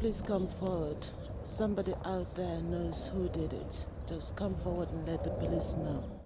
please come forward. Somebody out there knows who did it. Just come forward and let the police know.